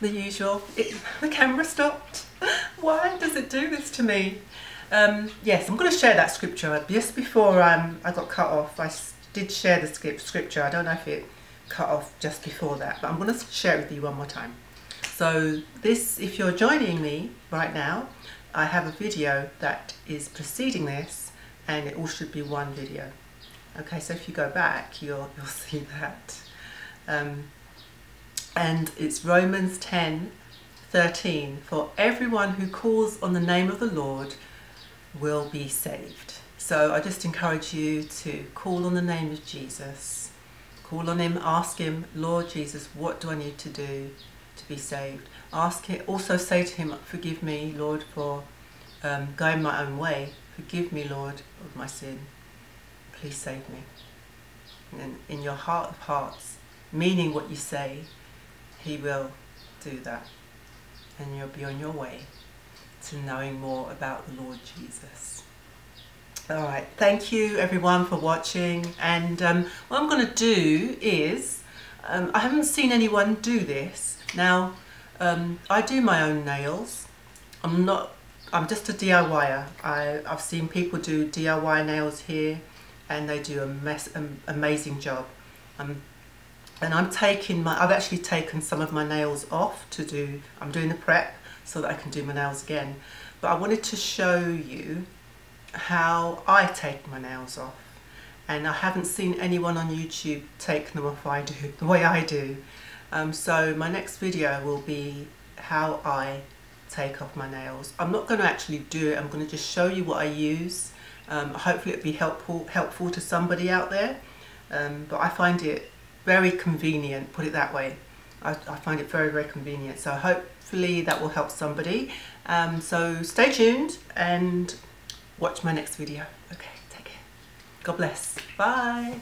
the usual. It, the camera stopped. Why does it do this to me? Um, yes, I'm going to share that scripture. Just before um, I got cut off, I did share the scripture. I don't know if it cut off just before that, but I'm going to share it with you one more time. So this, if you're joining me right now, I have a video that is preceding this and it all should be one video. Okay, so if you go back, you'll, you'll see that. Um, and it's Romans 10 13 for everyone who calls on the name of the Lord will be saved. So I just encourage you to call on the name of Jesus. Call on him, ask him, Lord Jesus, what do I need to do to be saved? Ask him, also say to him, forgive me, Lord, for um, going my own way. Forgive me, Lord, of my sin. Please save me. And in your heart of hearts, meaning what you say, he will do that. And you'll be on your way to knowing more about the Lord Jesus. All right, thank you everyone for watching. And um, what I'm going to do is, um, I haven't seen anyone do this. Now, um, I do my own nails. I'm not, I'm just a DIYer. I, I've seen people do DIY nails here and they do a mess, um, amazing job. Um, and I'm taking my, I've actually taken some of my nails off to do, I'm doing the prep so that I can do my nails again. But I wanted to show you how I take my nails off. And I haven't seen anyone on YouTube take them off I do, the way I do. Um, so my next video will be how I take off my nails. I'm not going to actually do it, I'm going to just show you what I use. Um, hopefully it'll be helpful, helpful to somebody out there. Um, but I find it very convenient, put it that way. I, I, find it very, very convenient. So hopefully that will help somebody. Um, so stay tuned and watch my next video. Okay, take care. God bless. Bye.